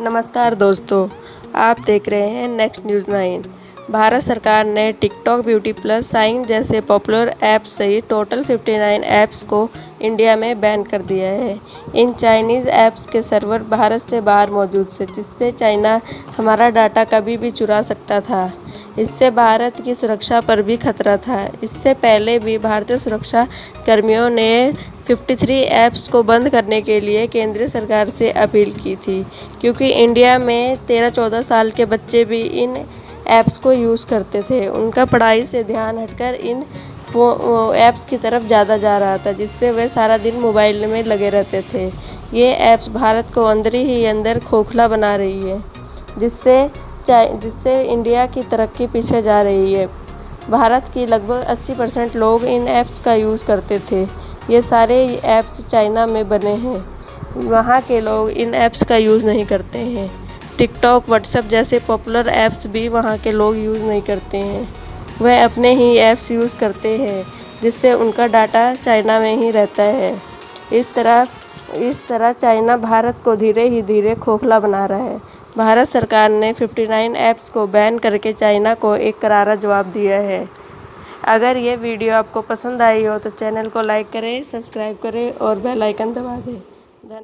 नमस्कार दोस्तों आप देख रहे हैं नेक्स्ट न्यूज़ नाइन भारत सरकार ने टिकटॉक ब्यूटी प्लस साइन जैसे पॉपुलर ऐप्स सहित टोटल 59 ऐप्स को इंडिया में बैन कर दिया है। इन चाइनीज़ ऐप्स के सर्वर भारत से बाहर मौजूद थे, जिससे चाइना हमारा डाटा कभी भी चुरा सकता था। इससे भारत की सुरक्षा पर भी खतरा था। इससे पहले भी भारतीय सुरक्षा कर्मियों ने 53 ऐप्स को बंद करने के लिए केंद्र सरकार से अपील की थी, क्योंकि इंडिया में 13-14 साल के बच्चे भी इन ऐप्स को यूज़ करते थे। उनका पढ़ाई से ध्यान हटकर इन ऐप्स की तरफ़ ज़्यादा जा रहा था, जिससे वे सारा दिन मोबाइल में लगे रहते थे। ये ऐप्स भारत को अंदर ही अंदर खोखला बना रही है, जिससे जिससे इंडिया की तरक्की पीछे जा रही है। भारत की लगभग 80 परसेंट लोग इन ऐप्स का यूज़ करते थे। ये सारे ऐप्स चाइना में बने हैं। वहाँ के लोग इन ऐप्स का यूज़ नहीं करते हैं। टिकटॉक, व्हाट्सएप जैसे पॉपुलर ऐप्स भी वहाँ के लोग यूज़ नहीं करते हैं। वह अपने ही ऐप्स यूज़ करते हैं, जिससे उनका डाटा चाइना में ही रहता है। इस तरह इस तरह चाइना भारत को धीरे ही धीरे खोखला बना रहा है। भारत सरकार ने 59 ऐप्स को बैन करके चाइना को एक करारा जवाब दिया है। अगर ये वीडियो आपको पसंद आई हो तो चैनल को लाइक करें, सब्सक्राइब करें और बेल आइकन दबा दें।